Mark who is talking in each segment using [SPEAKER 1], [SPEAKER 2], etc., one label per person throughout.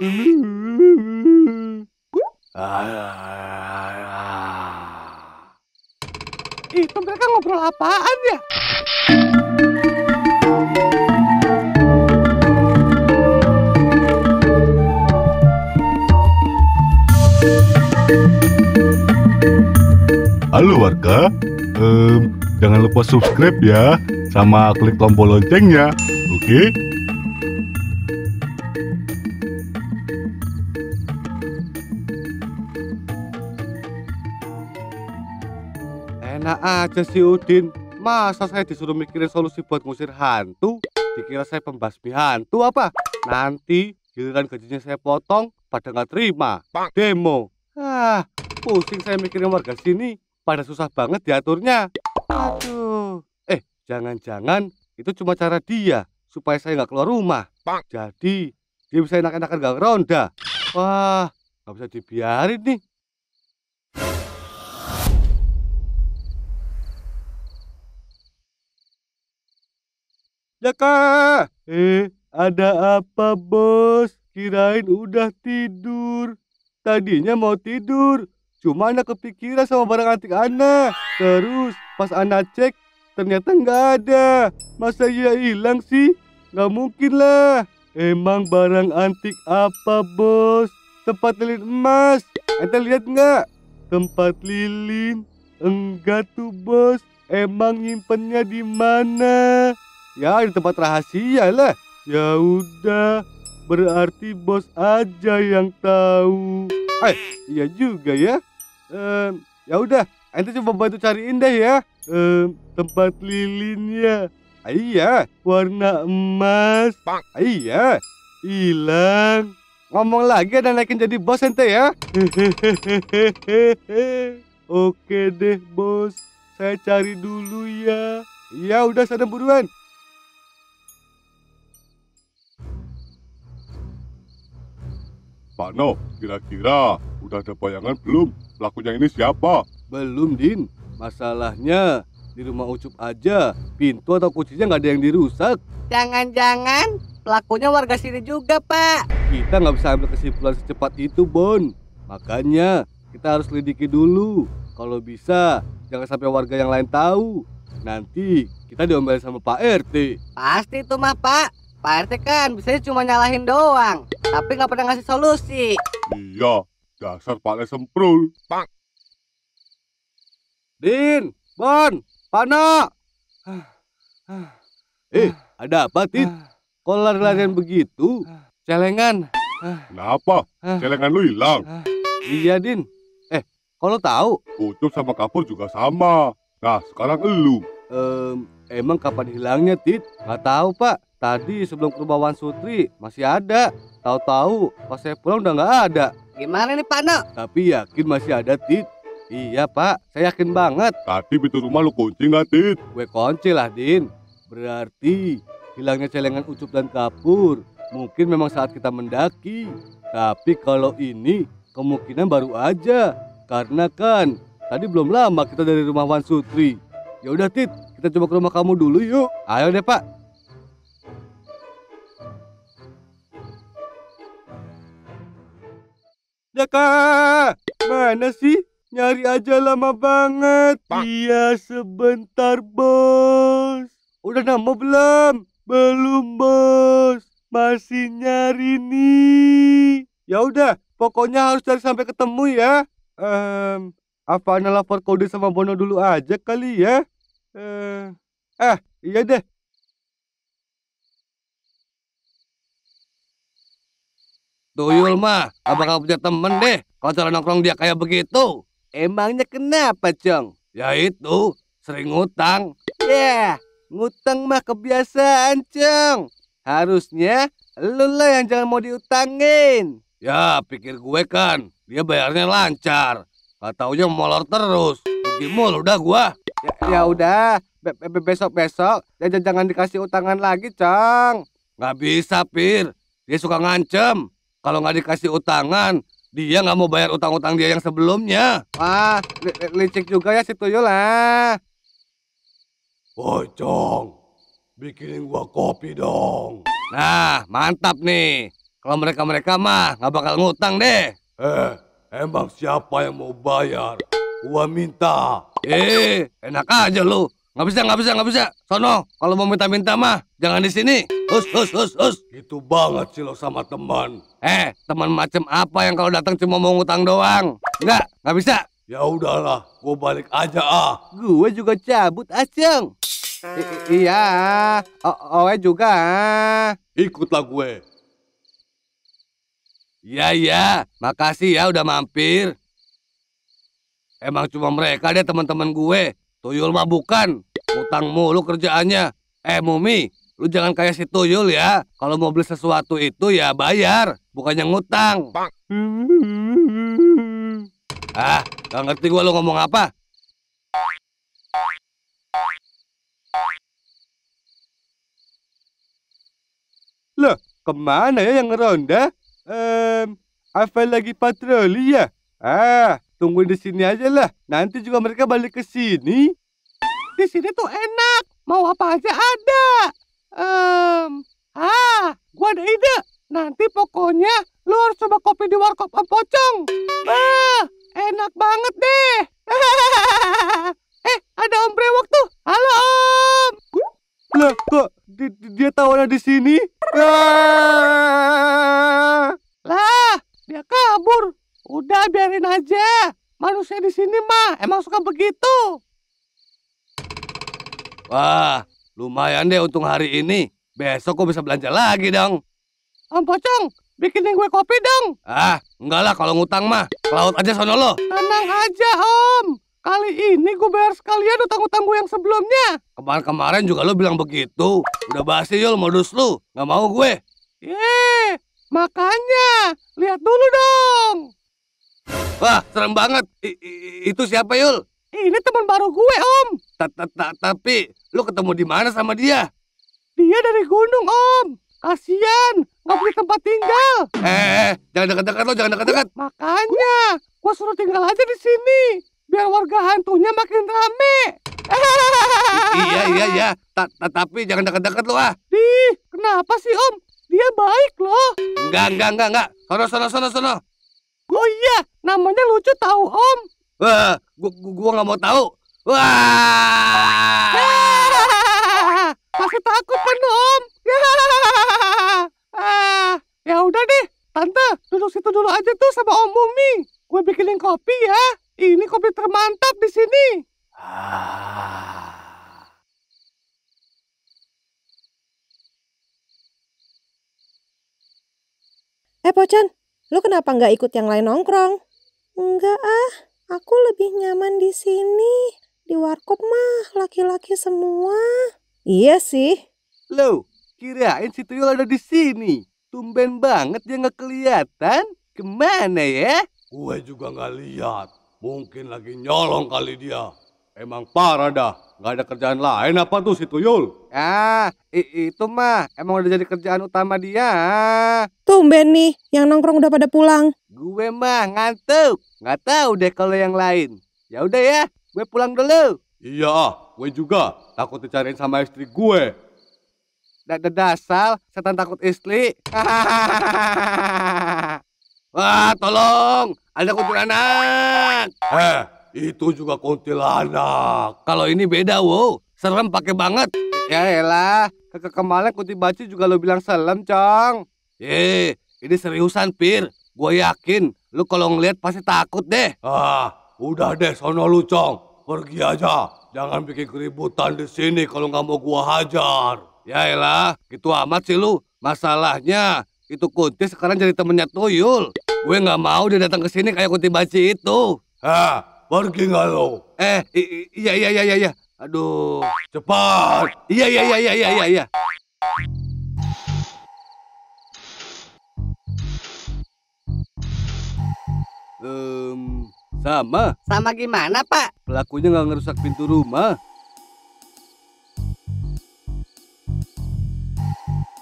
[SPEAKER 1] Itu mereka ngobrol apaan ya?
[SPEAKER 2] Halo warga, Em, jangan lupa subscribe ya, sama klik tombol loncengnya, oke?
[SPEAKER 1] Enak aja si Udin. Masa saya disuruh mikirin solusi buat ngusir hantu? Dikira saya pembasmi hantu apa? Nanti giliran gajinya saya potong, pada nggak terima. Demo. Ah, pusing saya mikirin warga sini. Pada susah banget diaturnya. Aduh. Eh, jangan-jangan itu cuma cara dia supaya saya nggak keluar rumah. Jadi dia bisa enak-enakan gak ronda. Wah, nggak bisa dibiarin nih. Jaka, eh, ada apa bos? Kirain udah tidur. Tadinya mau tidur, cuma anak kepikiran sama barang antik anak. Terus pas anak cek, ternyata nggak ada. Masa iya hilang sih? Nggak mungkin lah. Emang barang antik apa bos? Tempat lilin emas. Ente lihat nggak? Tempat lilin? Enggak tuh bos. Emang nyimpennya di mana? Ya di tempat rahasia lah. Ya udah, berarti bos aja yang tahu. Eh, iya juga ya. Em, ya udah, ente coba bantu cariin deh ya. Em, tempat lilinnya. Ah, iya, warna emas. Ah, iya, hilang. Ngomong lagi ada naikin jadi bos ente ya. Oke deh bos, saya cari dulu ya. Ya udah sana buruan.
[SPEAKER 2] Pak No, kira-kira udah ada bayangan belum? Pelakunya ini siapa?
[SPEAKER 1] Belum, Din. Masalahnya di rumah Ucup aja, pintu atau kuncinya nggak ada yang dirusak.
[SPEAKER 3] Jangan-jangan pelakunya warga sini juga, Pak.
[SPEAKER 1] Kita nggak bisa ambil kesimpulan secepat itu, Bon. Makanya kita harus lidiki dulu. Kalau bisa, jangan sampai warga yang lain tahu. Nanti kita diomelin sama Pak RT.
[SPEAKER 3] Pasti itu mah, Pak. Pak RT kan bisanya cuma nyalahin doang, tapi nggak pernah ngasih solusi.
[SPEAKER 2] Iya, dasar Pak Le Semprul.
[SPEAKER 1] Din, Bon, Pana. Eh, ada apa, Tin? Kok lari-larian begitu? Celengan.
[SPEAKER 2] Kenapa? Celengan lu hilang.
[SPEAKER 1] Iya, Din. Eh, kalau tahu?
[SPEAKER 2] Ucup sama Kapur juga sama. Nah, sekarang elu.
[SPEAKER 1] Em, emang kapan hilangnya, Tit? Nggak tahu, Pak. Tadi sebelum ke rumah Wan Sutri masih ada. Tahu-tahu pas saya pulang udah nggak ada.
[SPEAKER 3] Gimana nih, Pak No?
[SPEAKER 1] Tapi yakin masih ada, Tit. Iya, Pak. Saya yakin banget.
[SPEAKER 2] Tadi pintu rumah lu kunci nggak, Tit?
[SPEAKER 1] Gue kunci lah, Din. Berarti hilangnya celengan ucup dan kapur. Mungkin memang saat kita mendaki. Tapi kalau ini kemungkinan baru aja. Karena kan tadi belum lama kita dari rumah Wan Sutri. Ya udah, Tit. Kita coba ke rumah kamu dulu yuk. Ayo deh, Pak. Jaka, mana sih? Nyari aja lama banget. Iya sebentar bos. Udah nemu belum? Belum bos. Masih nyari nih. Ya udah, pokoknya harus cari sampai ketemu ya. Ehm, apa ana lapor kode sama Bono dulu aja kali ya? Eh, eh iya deh. Tuyul mah, apa kamu punya temen deh? Kalau cara nongkrong dia kayak begitu. Emangnya kenapa, Cong? Ya itu, sering ngutang. Ya, ngutang mah kebiasaan, Cong. Harusnya lu lah yang jangan mau diutangin. Ya, pikir gue kan, dia bayarnya lancar. Gak taunya molor terus. Rugi mulu udah gua. Ya, ya udah, be- be- besok-besok jangan jangan dikasih utangan lagi, Cong. Gak bisa, Pir. Dia suka ngancem. Kalau nggak dikasih utangan, dia nggak mau bayar utang-utang dia yang sebelumnya. Wah, li- li- licik juga ya si Tuyul lah. Woi, Cong. Bikinin gua kopi dong. Nah, mantap nih.
[SPEAKER 4] Kalau mereka-mereka mah nggak bakal ngutang deh.
[SPEAKER 2] Eh, emang siapa yang mau bayar? Gua minta.
[SPEAKER 4] Eh, enak aja lu. Nggak bisa, nggak bisa, nggak bisa. Sono, kalau mau minta-minta mah jangan di sini. Hus, hus, hus, hus.
[SPEAKER 2] Gitu banget sih lo sama teman.
[SPEAKER 4] Eh, teman macam apa yang kalau datang cuma mau ngutang doang? Nggak, nggak bisa.
[SPEAKER 2] Ya udahlah, gua balik aja ah.
[SPEAKER 1] Gue juga cabut, Aceng. I- iya, o Owe juga.
[SPEAKER 2] Ikutlah gue.
[SPEAKER 4] Iya, iya. Makasih ya udah mampir. Emang cuma mereka deh teman-teman gue. Tuyul mah bukan. Utang mulu kerjaannya. Eh, Mumi, lu jangan kayak si Tuyul ya. Kalau mau beli sesuatu itu ya bayar, bukannya ngutang. Ah, gak ngerti gue lu ngomong apa.
[SPEAKER 1] Ke mana ya yang ngeronda? Em, apa lagi patroli ya? Ah, tunggu di sini aja lah. Nanti juga mereka balik ke sini. Di sini tuh enak. Mau apa aja ada. Em, ah, gua ada ide. Nanti pokoknya lu harus coba kopi di warkop Om Pocong. Wah, enak banget deh. eh, ada Om Brewok tuh. Halo Om. Lah, kok di- di- dia tahu ada di sini? Ah! Lah, dia kabur. Udah biarin aja. Manusia di sini mah emang suka begitu.
[SPEAKER 4] Wah, lumayan deh untung hari ini. Besok gue bisa belanja lagi dong.
[SPEAKER 1] Om Pocong, bikinin gue kopi dong.
[SPEAKER 4] Ah, enggak lah kalau ngutang mah. Laut aja sono lo.
[SPEAKER 1] Tenang aja, Om. Kali ini gue bayar sekalian utang-utang gue yang sebelumnya.
[SPEAKER 4] Kemarin-kemarin juga lo bilang begitu. Udah basi yul modus lu. Nggak mau gue.
[SPEAKER 1] Ye, makanya lihat dulu dong.
[SPEAKER 4] Wah, serem banget. I- i- itu siapa Yul?
[SPEAKER 1] Ini teman baru gue, Om.
[SPEAKER 4] Ta- ta- ta- Tapi lu ketemu di mana sama dia?
[SPEAKER 1] Dia dari gunung, Om. Kasian, nggak punya tempat tinggal.
[SPEAKER 4] Eh, jangan dekat-dekat lo, jangan dekat-dekat.
[SPEAKER 1] Makanya, gua suruh tinggal aja di sini. Biar warga hantunya makin rame.
[SPEAKER 4] iya, iya, iya. Ta- ta- Tapi jangan dekat-dekat lo ah.
[SPEAKER 1] Dih, kenapa sih Om? Dia baik loh.
[SPEAKER 4] Enggak, enggak, enggak, enggak. Sono, sono, sono, sono.
[SPEAKER 1] Oh iya, namanya lucu tahu Om.
[SPEAKER 4] Wah, gua, gua, gua nggak mau tahu. Wah.
[SPEAKER 1] Masih takut kan Om? Ah, ya udah deh, Tante duduk situ dulu aja tuh sama Om Bumi. Gue bikinin kopi ya. Ini kopi termantap di sini.
[SPEAKER 5] Eh Pocan, lu kenapa nggak ikut yang lain nongkrong? Enggak ah, aku lebih nyaman di sini. Di warkop mah laki-laki semua. Iya sih.
[SPEAKER 1] Loh, kirain si Tuyul ada di sini. Tumben banget dia nggak kelihatan. Ke mana ya?
[SPEAKER 2] Gue juga nggak lihat. Mungkin lagi nyolong kali dia. Emang parah dah. Nggak ada kerjaan lain apa tuh si Tuyul?
[SPEAKER 1] Ah, itu mah emang udah jadi kerjaan utama dia.
[SPEAKER 5] Tumben nih, yang nongkrong udah pada pulang.
[SPEAKER 1] Gue mah ngantuk. Nggak tahu deh kalau yang lain. Ya udah ya, gue pulang dulu.
[SPEAKER 2] Iya, ah, gue juga. Takut dicariin sama istri gue.
[SPEAKER 1] Dada dasar, setan takut istri.
[SPEAKER 4] Wah, tolong. Ada kuntilanak.
[SPEAKER 2] Eh, itu juga kuntilanak.
[SPEAKER 4] Kalau ini beda, wow. Serem pakai banget.
[SPEAKER 1] ya elah, ke ke- kemarin kuti baci juga lo bilang serem, Cong.
[SPEAKER 4] Eh, ini seriusan, Pir. Gue yakin, lu kalau ngeliat pasti takut deh.
[SPEAKER 2] Ah, udah deh sono lu, Cong. Pergi aja. Jangan bikin keributan di sini kalau nggak mau gua hajar.
[SPEAKER 4] Ya elah, gitu amat sih lu. Masalahnya, itu Kunti sekarang jadi temennya Tuyul. Gue nggak mau dia datang ke sini kayak Kunti Baci itu.
[SPEAKER 2] Eh, pergi nggak lu?
[SPEAKER 4] Eh, iya, iya, iya, iya, iya. Aduh.
[SPEAKER 2] Cepat.
[SPEAKER 4] Iya, iya, iya, iya, iya, iya, iya.
[SPEAKER 1] Em, sama,
[SPEAKER 6] Sama gimana, Pak?
[SPEAKER 1] pelakunya nggak ngerusak pintu rumah.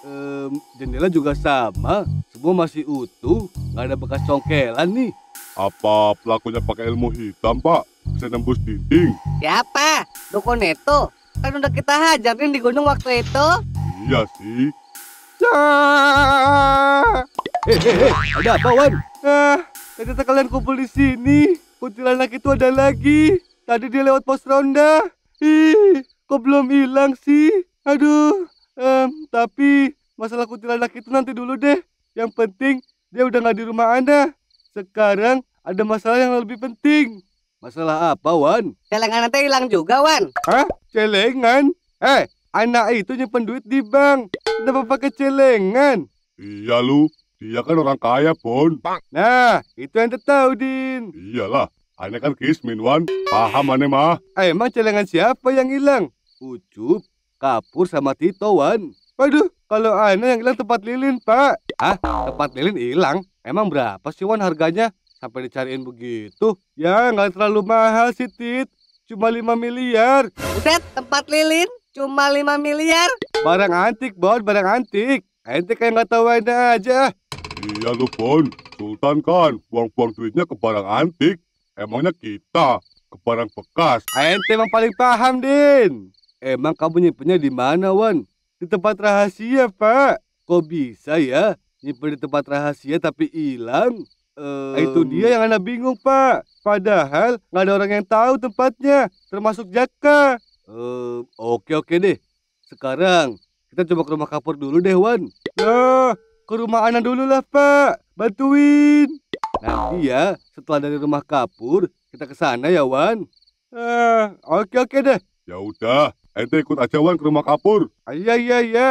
[SPEAKER 1] Em, jendela juga sama, semua masih utuh, nggak ada bekas congkelan nih.
[SPEAKER 2] Apa pelakunya pakai ilmu hitam, Pak? Bisa nembus dinding?
[SPEAKER 6] Siapa? Dukun itu. Kan udah kita hajarin di gunung waktu itu.
[SPEAKER 2] Iya sih.
[SPEAKER 1] Ya, Hehehe, ada apa Wan? Ah, ternyata kalian kumpul di sini. Kuntilanak itu ada lagi. Tadi dia lewat pos ronda. Ih, kok belum hilang sih? Aduh, em, tapi masalah kuntilanak itu nanti dulu deh. Yang penting dia udah nggak di rumah Anda. Sekarang ada masalah yang lebih penting. Masalah apa, Wan?
[SPEAKER 6] Celengan nanti hilang juga, Wan.
[SPEAKER 1] Hah? Celengan? Eh, anak itu nyimpen duit di bank. Kenapa pakai celengan?
[SPEAKER 2] Iya lu, dia kan orang kaya, Bon.
[SPEAKER 1] Nah, itu yang tahu, Din.
[SPEAKER 2] Iyalah, aneh kan kismin, Wan. Paham aneh mah.
[SPEAKER 1] Eh, emang celengan siapa yang hilang? Ucup, Kapur, sama Tito, Wan. Waduh, kalau aneh yang hilang tempat lilin, Pak. Ah, tempat lilin hilang? Emang berapa sih, Wan, harganya? Sampai dicariin begitu? Ya, nggak terlalu mahal sih, Tit. Cuma 5 miliar.
[SPEAKER 6] Buset, tempat lilin cuma 5 miliar.
[SPEAKER 1] Barang antik, Bon, barang antik. Ente kayak nggak tahu ada aja.
[SPEAKER 2] Iya lu, Bon. Sultan kan buang-buang duitnya ke barang antik. Emangnya kita ke barang bekas.
[SPEAKER 1] Ente emang paling paham, Din. Emang kamu nyimpennya di mana, Wan? Di tempat rahasia, Pak. Kok bisa ya? Nyimpen di tempat rahasia tapi hilang? Eh, itu dia yang anak bingung, Pak. Padahal nggak ada orang yang tahu tempatnya, termasuk Jaka. Eh, oke oke deh. Sekarang kita coba ke rumah kapur dulu deh, Wan. Nah, ke rumah Ana dulu lah, Pak. Bantuin. Nanti ya, setelah dari rumah kapur, kita ke sana ya, Wan. Ah, oke oke deh.
[SPEAKER 2] Ya udah, ente ikut aja Wan ke rumah kapur.
[SPEAKER 1] Ah, Iya iya iya.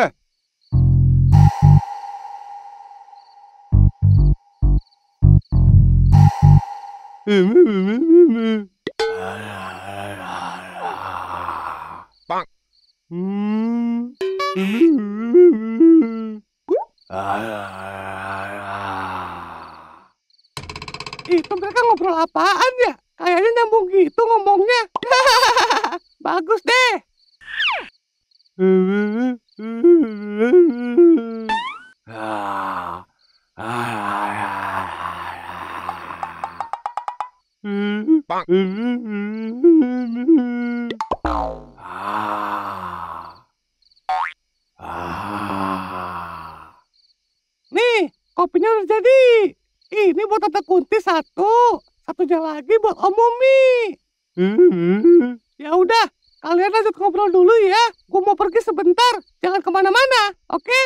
[SPEAKER 3] Itu mereka ngobrol apaan ya? Kayaknya nyambung gitu ngomongnya. Bagus deh. Nih, kopinya udah jadi. Ini buat Tante Kunti satu. Satunya lagi buat Om Mumi. Ya udah, kalian lanjut ngobrol dulu ya. Gue mau pergi sebentar. Jangan ke mana-mana, oke?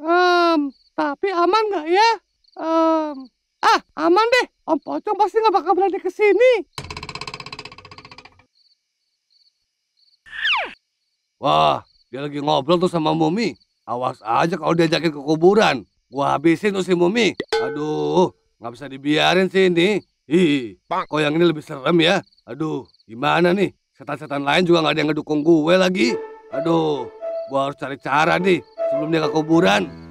[SPEAKER 3] Em, tapi aman nggak ya? Em, ah, aman deh. Om Pocong pasti nggak bakal berani ke sini.
[SPEAKER 1] Wah, dia lagi ngobrol tuh sama Mumi. Awas aja kalau diajakin ke kuburan. Gua habisin tuh si Mumi. Aduh, nggak bisa dibiarin sih ini. Ih, kok yang ini lebih serem ya? Aduh, gimana nih? Setan-setan lain juga nggak ada yang ngedukung gue lagi. Aduh, gua harus cari cara nih sebelum dia ke kuburan.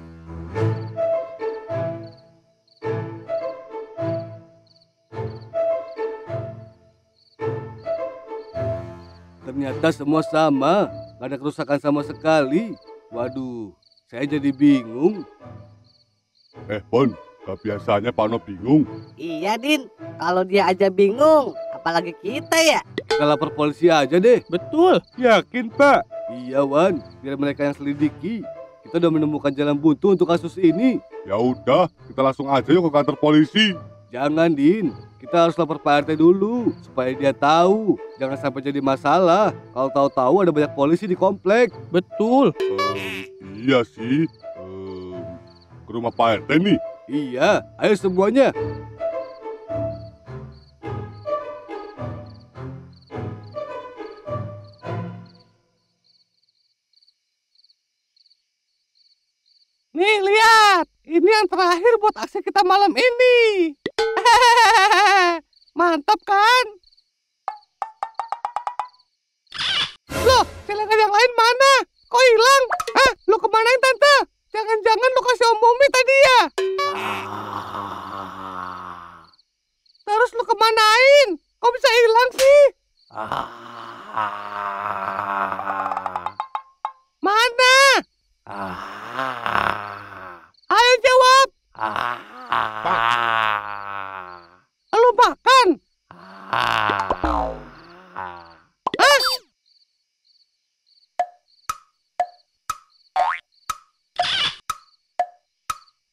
[SPEAKER 1] Ternyata semua sama, nggak ada kerusakan sama sekali. Waduh, saya jadi bingung.
[SPEAKER 2] Eh, Bon, gak biasanya Pano bingung.
[SPEAKER 6] Iya, Din. Kalau dia aja bingung, apalagi kita ya.
[SPEAKER 1] Kita lapor polisi aja deh.
[SPEAKER 3] Betul.
[SPEAKER 1] Yakin, Pak? Iya, Wan. Biar mereka yang selidiki. Kita udah menemukan jalan buntu untuk kasus ini.
[SPEAKER 2] Ya udah, kita langsung aja yuk ke kantor polisi.
[SPEAKER 1] Jangan, Din. Kita harus lapor Pak RT dulu. Supaya dia tahu. Jangan sampai jadi masalah. Kalau tahu-tahu ada banyak polisi di komplek.
[SPEAKER 3] Betul.
[SPEAKER 2] Ehm, iya sih. Ehm, ke rumah Pak RT nih.
[SPEAKER 1] Iya, ayo semuanya.
[SPEAKER 3] Ini yang terakhir buat aksi kita malam ini. Mantap kan?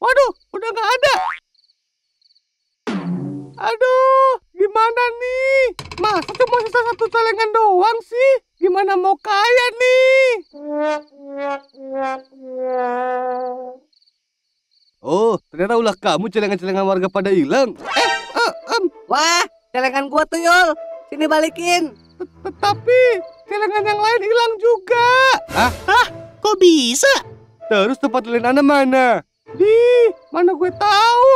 [SPEAKER 3] Waduh, udah nggak ada. Aduh, gimana nih? Masa cuma sisa satu celengan doang sih? Gimana mau kaya nih?
[SPEAKER 1] Oh, ternyata ulah kamu celengan-celengan warga pada hilang.
[SPEAKER 3] Eh, eh, em,
[SPEAKER 6] Wah, celengan gua tuyul. Sini balikin.
[SPEAKER 3] tetapi celengan yang lain hilang juga.
[SPEAKER 7] Kok bisa?
[SPEAKER 1] Terus tempat lilin Anda mana?
[SPEAKER 3] Di, mana gue tahu?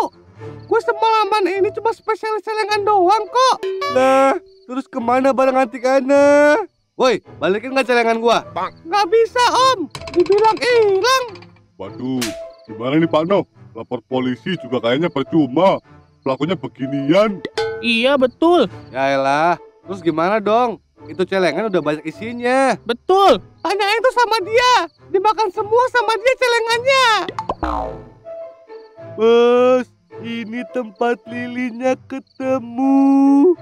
[SPEAKER 3] Gue semalaman ini cuma spesial celengan doang kok.
[SPEAKER 1] Lah, terus ke mana barang antik Anda? Woi, balikin nggak celengan gua?
[SPEAKER 3] Nggak bisa om, dibilang hilang.
[SPEAKER 2] Waduh, gimana nih Pak Noh? Lapor polisi juga kayaknya percuma. Pelakunya beginian.
[SPEAKER 7] Iya betul,
[SPEAKER 1] Ya elah, terus gimana dong? Itu celengan udah banyak isinya.
[SPEAKER 7] betul.
[SPEAKER 3] Tanya itu sama dia, dimakan semua sama dia celengannya.
[SPEAKER 1] Bos, ini tempat lilinnya ketemu.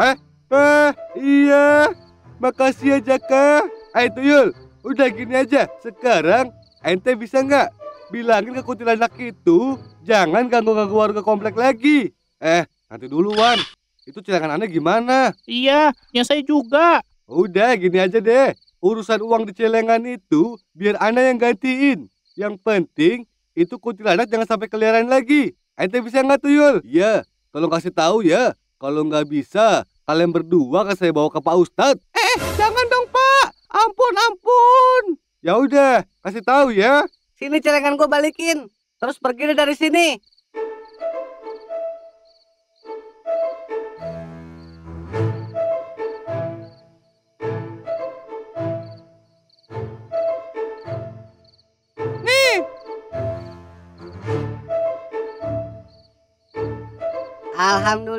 [SPEAKER 1] Eh, eh, iya. Makasih ya Jaka. Ayo Tuyul, udah gini aja. Sekarang ente bisa nggak bilangin ke kuntilanak itu jangan ganggu-ganggu warga komplek lagi. Eh, nanti dulu Wan. Itu celengan aneh gimana?
[SPEAKER 7] Iya, yang saya juga.
[SPEAKER 1] Udah gini aja deh. Urusan uang di celengan itu biar Ana yang gantiin. Yang penting itu kuntilanak jangan sampai keliaran lagi. Ente bisa nggak tuyul? Iya, tolong kasih tahu ya. Kalau nggak bisa, kalian berdua kan saya bawa ke Pak Ustadz.
[SPEAKER 3] Eh, jangan dong pak. Ampun, ampun.
[SPEAKER 1] Ya udah, kasih tahu ya.
[SPEAKER 6] Sini celengan gua balikin. Terus pergi dari sini.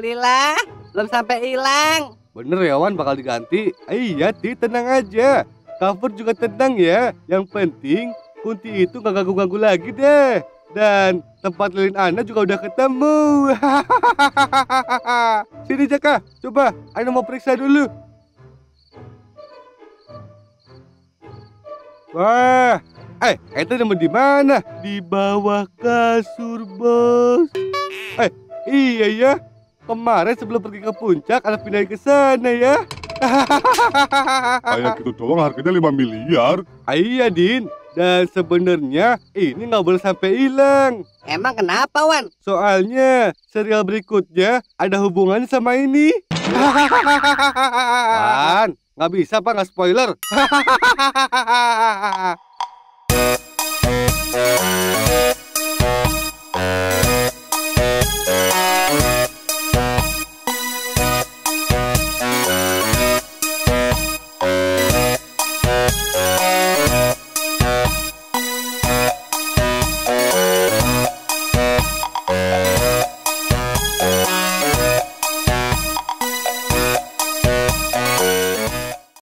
[SPEAKER 6] Alhamdulillah, belum sampai hilang.
[SPEAKER 1] Bener ya Wan bakal diganti. Iya Ti, tenang aja. Cover juga tenang ya. Yang penting kunti itu nggak ganggu-ganggu lagi deh. Dan tempat lilin Ana juga udah ketemu. Sini Jaka, coba Ana mau periksa dulu. Wah, eh, itu nemu di mana? Di bawah kasur, bos. Eh, iya ya. Kemarin sebelum pergi ke puncak, ada pindahin ke sana ya.
[SPEAKER 2] Kayak gitu doang harganya 5 miliar.
[SPEAKER 1] Ah, iya, Din. Dan sebenarnya ini nggak boleh sampai hilang.
[SPEAKER 6] Emang kenapa, Wan?
[SPEAKER 1] Soalnya serial berikutnya ada hubungannya sama ini. Wan, nggak bisa pak nggak spoiler.